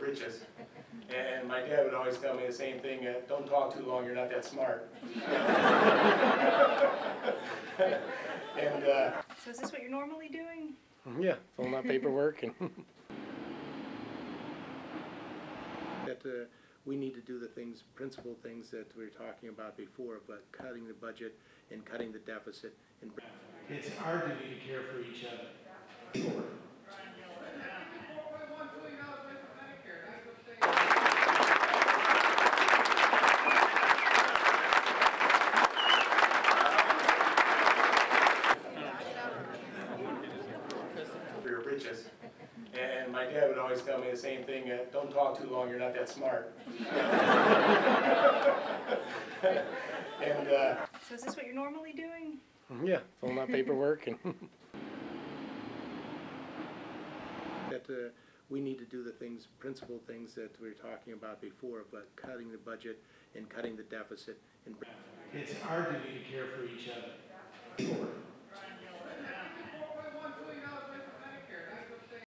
britches. And my dad would always tell me the same thing, uh, don't talk too long, you're not that smart. and, uh, so is this what you're normally doing? Yeah, filling out paperwork. and That uh, we need to do the things, principal things that we were talking about before, but cutting the budget and cutting the deficit. And it's our duty to care for each other. For your britches. And my dad would always tell me the same thing, uh, don't talk too long, you're not that smart. And, uh, So is this what you're normally doing? Yeah, filling out paperwork and. That uh, we need to do the things, principal things that we were talking about before, but cutting the budget and cutting the deficit and. It's our duty to care for each other.